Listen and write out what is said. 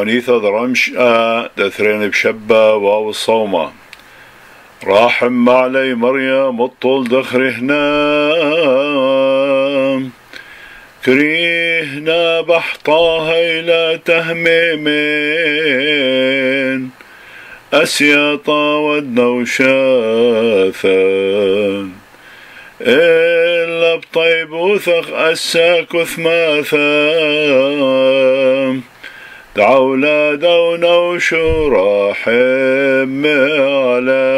عنيثة درمش آ دثرين بشبة واو الصومة راحم علي مريم الطول دخر هنا كريهنا بحطاها إلى تهميمين أسياطا ودنا وشاثا إلا بطيب وثق أساك وثماثا دعولا دون وشو راحم علي